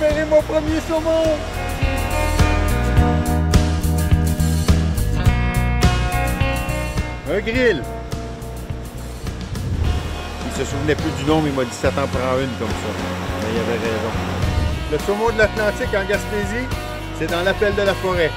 premier saumon! Un grill! Il se souvenait plus du nom, mais il m'a dit ça t'en prend une comme ça. Mais il avait raison. Le saumon de l'Atlantique en Gaspésie, c'est dans l'appel de la forêt.